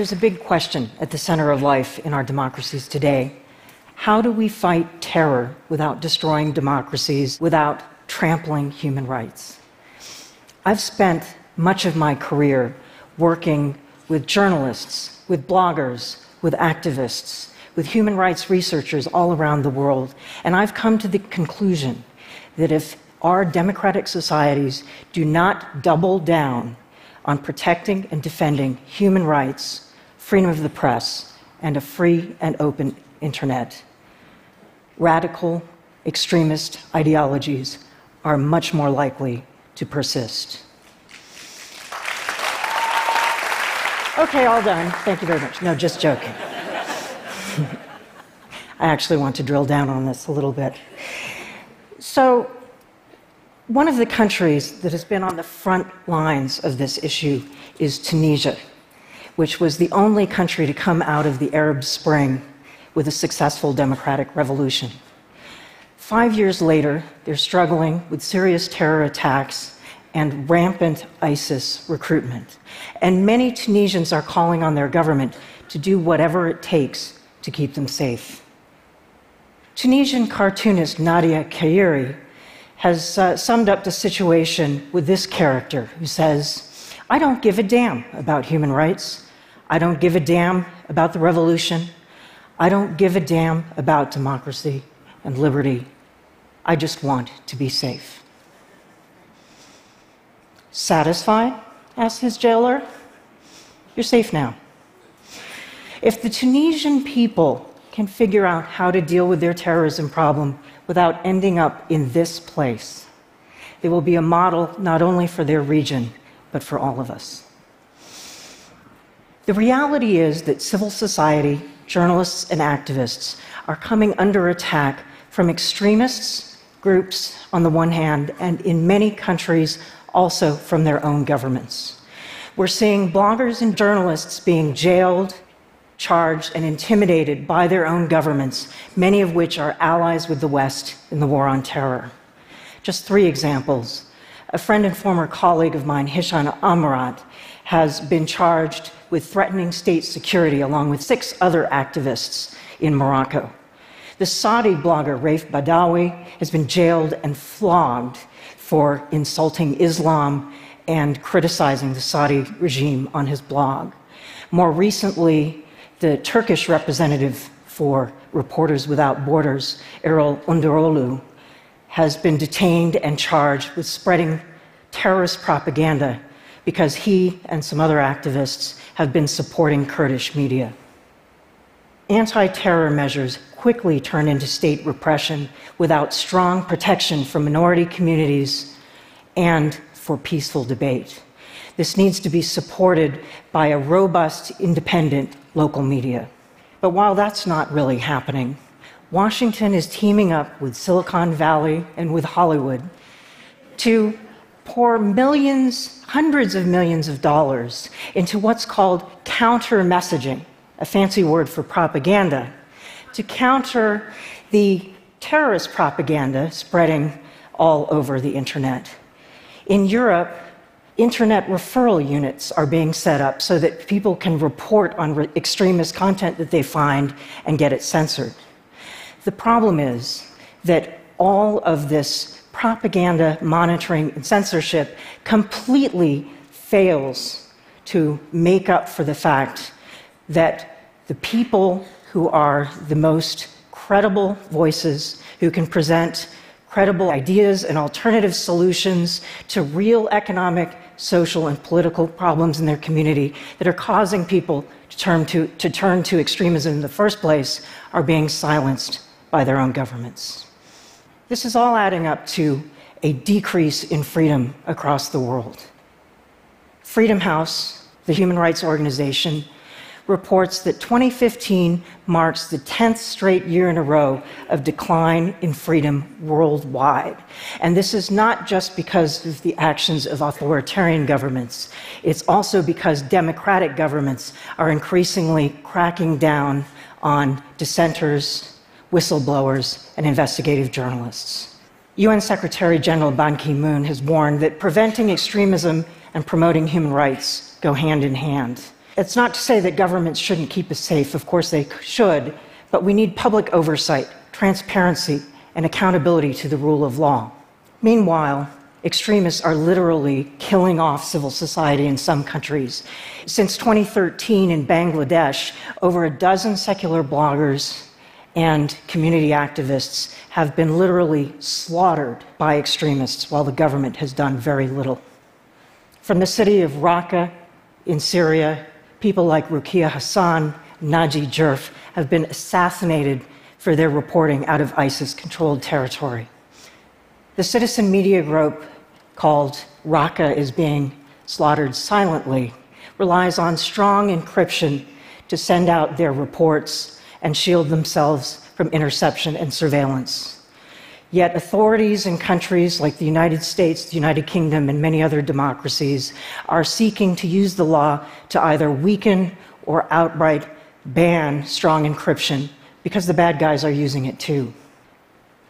There's a big question at the center of life in our democracies today. How do we fight terror without destroying democracies, without trampling human rights? I've spent much of my career working with journalists, with bloggers, with activists, with human rights researchers all around the world, and I've come to the conclusion that if our democratic societies do not double down on protecting and defending human rights, freedom of the press, and a free and open internet, radical extremist ideologies are much more likely to persist. Okay, all done. Thank you very much. No, just joking. I actually want to drill down on this a little bit. So, one of the countries that has been on the front lines of this issue is Tunisia, which was the only country to come out of the Arab Spring with a successful democratic revolution. Five years later, they're struggling with serious terror attacks and rampant ISIS recruitment. And many Tunisians are calling on their government to do whatever it takes to keep them safe. Tunisian cartoonist Nadia Khiari has uh, summed up the situation with this character who says, I don't give a damn about human rights. I don't give a damn about the revolution. I don't give a damn about democracy and liberty. I just want to be safe. Satisfied? asked his jailer. You're safe now. If the Tunisian people can figure out how to deal with their terrorism problem without ending up in this place, they will be a model not only for their region, but for all of us. The reality is that civil society, journalists, and activists are coming under attack from extremists, groups on the one hand, and in many countries also from their own governments. We're seeing bloggers and journalists being jailed, charged, and intimidated by their own governments, many of which are allies with the West in the war on terror. Just three examples. A friend and former colleague of mine, Hisham Almiraat, has been charged with threatening state security along with six other activists in Morocco. The Saudi blogger Raif Badawi has been jailed and flogged for insulting Islam and criticizing the Saudi regime on his blog. More recently, the Turkish representative for Reporters Without Borders, Erol Önderoğlu, has been detained and charged with spreading terrorist propaganda because he and some other activists have been supporting Kurdish media. Anti terror measures quickly turn into state repression without strong protection for minority communities and for peaceful debate. This needs to be supported by a robust, independent local media. But while that's not really happening, Washington is teaming up with Silicon Valley and with Hollywood to pour millions, hundreds of millions of dollars into what's called counter messaging, a fancy word for propaganda, to counter the terrorist propaganda spreading all over the internet. In Europe, internet referral units are being set up so that people can report on re- extremist content that they find and get it censored. The problem is that all of this propaganda, monitoring, and censorship completely fails to make up for the fact that the people who are the most credible voices, who can present credible ideas and alternative solutions to real economic, social, and political problems in their community that are causing people to turn to, to turn to extremism in the first place are being silenced by their own governments. This is all adding up to a decrease in freedom across the world. Freedom House, the human rights organization, reports that 2015 marks the 10th straight year in a row of decline in freedom worldwide. And this is not just because of the actions of authoritarian governments, it's also because democratic governments are increasingly cracking down on dissenters, whistleblowers, and investigative journalists. UN Secretary General Ban Ki moon has warned that preventing extremism and promoting human rights go hand in hand. It's not to say that governments shouldn't keep us safe, of course they should, but we need public oversight, transparency, and accountability to the rule of law. Meanwhile, extremists are literally killing off civil society in some countries. Since 2013 in Bangladesh, over a dozen secular bloggers and community activists have been literally slaughtered by extremists while the government has done very little. From the city of Raqqa in Syria, people like Ruqia Hassan, Naji Jerf have been assassinated for their reporting out of ISIS controlled territory. The citizen media group called Raqqa is being slaughtered silently relies on strong encryption to send out their reports and shield themselves from interception and surveillance. Yet authorities in countries like the United States, the United Kingdom, and many other democracies are seeking to use the law to either weaken or outright ban strong encryption because the bad guys are using it too.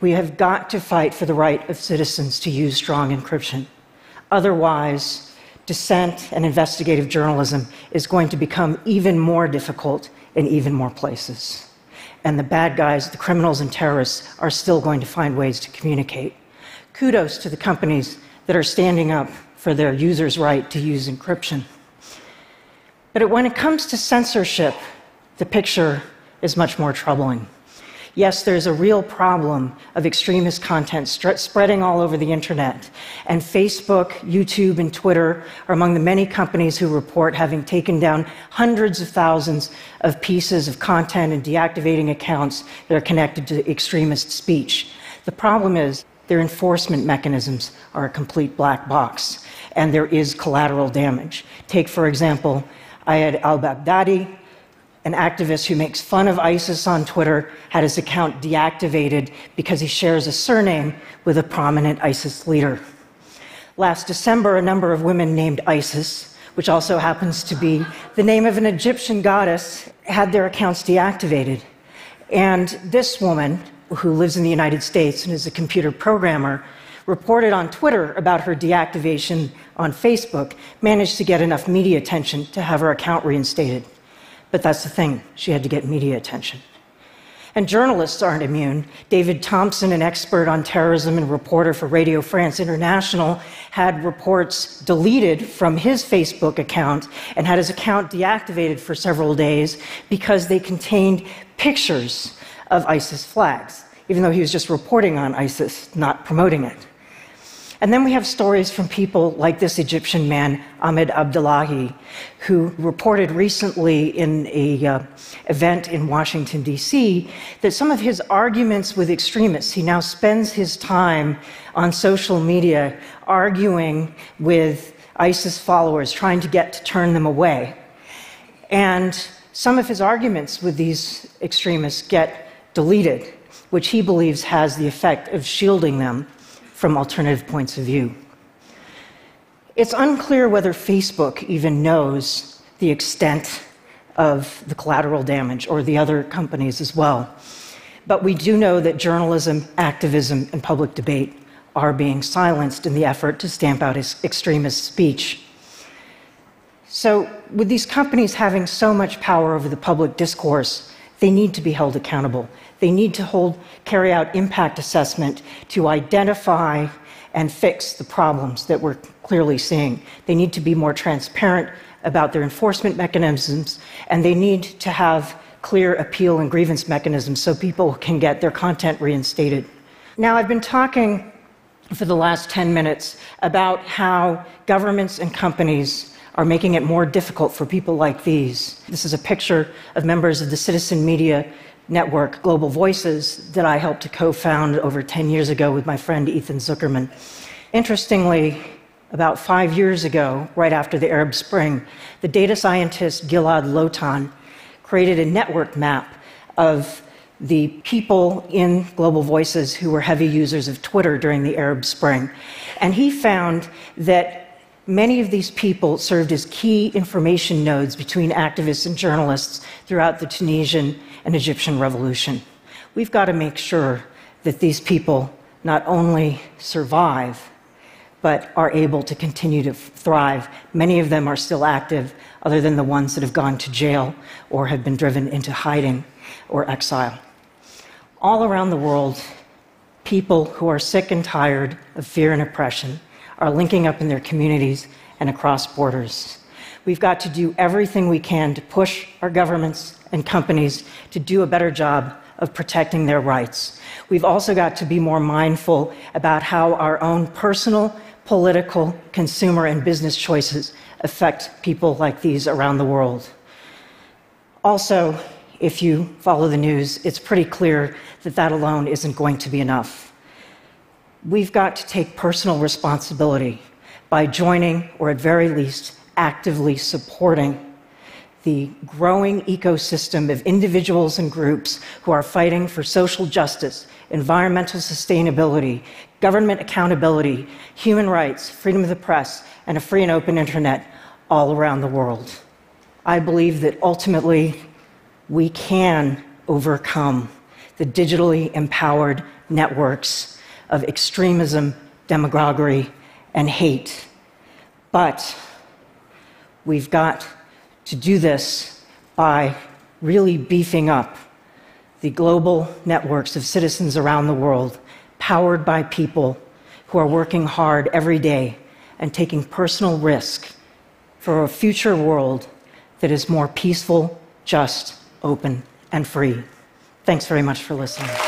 We have got to fight for the right of citizens to use strong encryption. Otherwise, dissent and investigative journalism is going to become even more difficult in even more places. And the bad guys, the criminals and terrorists, are still going to find ways to communicate. Kudos to the companies that are standing up for their users' right to use encryption. But when it comes to censorship, the picture is much more troubling. Yes, there's a real problem of extremist content spreading all over the internet. And Facebook, YouTube, and Twitter are among the many companies who report having taken down hundreds of thousands of pieces of content and deactivating accounts that are connected to extremist speech. The problem is their enforcement mechanisms are a complete black box, and there is collateral damage. Take, for example, Ayad al Baghdadi, an activist who makes fun of ISIS on Twitter had his account deactivated because he shares a surname with a prominent ISIS leader. Last December, a number of women named Isis, which also happens to be the name of an Egyptian goddess, had their accounts deactivated. And this woman, who lives in the United States and is a computer programmer, reported on Twitter about her deactivation on Facebook, managed to get enough media attention to have her account reinstated. But that's the thing, she had to get media attention. And journalists aren't immune. David Thomson, an expert on terrorism and reporter for Radio France International, had reports deleted from his Facebook account and had his account deactivated for several days because they contained pictures of ISIS flags, even though he was just reporting on ISIS, not promoting it. And then we have stories from people like this Egyptian man, Ahmed Abdullahi, who reported recently in an uh, event in Washington, D.C., that some of his arguments with extremists, he now spends his time on social media arguing with ISIS followers, trying to get to turn them away. And some of his arguments with these extremists get deleted, which he believes has the effect of shielding them from alternative points of view. It's unclear whether Facebook even knows the extent of the collateral damage or the other companies as well. But we do know that journalism, activism, and public debate are being silenced in the effort to stamp out extremist speech. So, with these companies having so much power over the public discourse, they need to be held accountable. They need to hold, carry out impact assessment to identify and fix the problems that we're clearly seeing. They need to be more transparent about their enforcement mechanisms, and they need to have clear appeal and grievance mechanisms so people can get their content reinstated. Now, I've been talking for the last 10 minutes about how governments and companies are making it more difficult for people like these. This is a picture of members of the citizen media network, Global Voices, that I helped to co found over 10 years ago with my friend Ethan Zuckerman. Interestingly, about five years ago, right after the Arab Spring, the data scientist Gilad Lotan created a network map of the people in Global Voices who were heavy users of Twitter during the Arab Spring. And he found that Many of these people served as key information nodes between activists and journalists throughout the Tunisian and Egyptian revolution. We've got to make sure that these people not only survive, but are able to continue to thrive. Many of them are still active, other than the ones that have gone to jail or have been driven into hiding or exile. All around the world, people who are sick and tired of fear and oppression are linking up in their communities and across borders. We've got to do everything we can to push our governments and companies to do a better job of protecting their rights. We've also got to be more mindful about how our own personal, political, consumer, and business choices affect people like these around the world. Also, if you follow the news, it's pretty clear that that alone isn't going to be enough. We've got to take personal responsibility by joining, or at very least, actively supporting the growing ecosystem of individuals and groups who are fighting for social justice, environmental sustainability, government accountability, human rights, freedom of the press, and a free and open internet all around the world. I believe that ultimately we can overcome the digitally empowered networks of extremism, demagoguery, and hate. But we've got to do this by really beefing up the global networks of citizens around the world, powered by people who are working hard every day and taking personal risk for a future world that is more peaceful, just, open, and free. Thanks very much for listening.